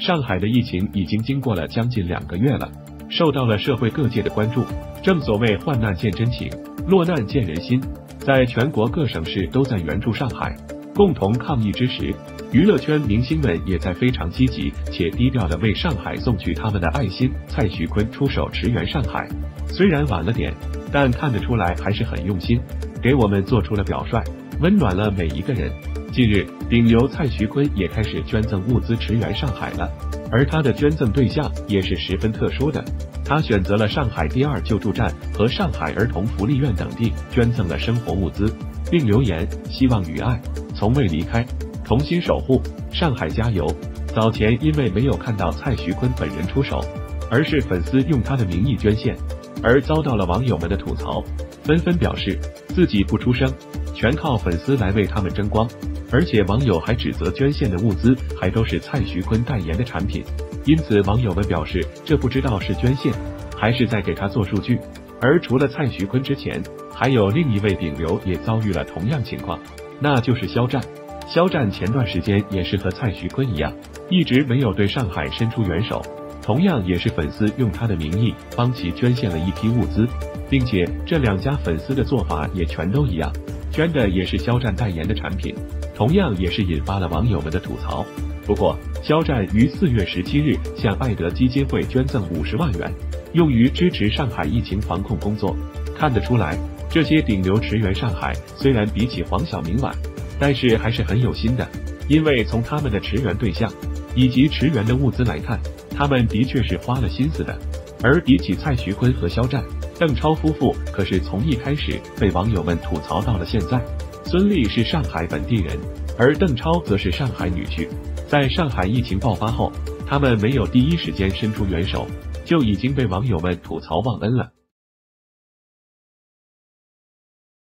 上海的疫情已经经过了将近两个月了，受到了社会各界的关注。正所谓患难见真情，落难见人心，在全国各省市都在援助上海，共同抗疫之时，娱乐圈明星们也在非常积极且低调的为上海送去他们的爱心。蔡徐坤出手驰援上海，虽然晚了点，但看得出来还是很用心，给我们做出了表率，温暖了每一个人。近日，顶流蔡徐坤也开始捐赠物资驰援上海了，而他的捐赠对象也是十分特殊的，他选择了上海第二救助站和上海儿童福利院等地捐赠了生活物资，并留言希望与爱从未离开，同心守护上海加油。早前因为没有看到蔡徐坤本人出手，而是粉丝用他的名义捐献，而遭到了网友们的吐槽，纷纷表示自己不出声，全靠粉丝来为他们争光。而且网友还指责捐献的物资还都是蔡徐坤代言的产品，因此网友们表示这不知道是捐献还是在给他做数据。而除了蔡徐坤之前，还有另一位顶流也遭遇了同样情况，那就是肖战。肖战前段时间也是和蔡徐坤一样，一直没有对上海伸出援手，同样也是粉丝用他的名义帮其捐献了一批物资，并且这两家粉丝的做法也全都一样，捐的也是肖战代言的产品。同样也是引发了网友们的吐槽。不过，肖战于四月十七日向爱德基金会捐赠五十万元，用于支持上海疫情防控工作。看得出来，这些顶流驰援上海，虽然比起黄晓明晚，但是还是很有心的。因为从他们的驰援对象以及驰援的物资来看，他们的确是花了心思的。而比起蔡徐坤和肖战，邓超夫妇可是从一开始被网友们吐槽到了现在。孙俪是上海本地人，而邓超则是上海女婿。在上海疫情爆发后，他们没有第一时间伸出援手，就已经被网友们吐槽忘恩了。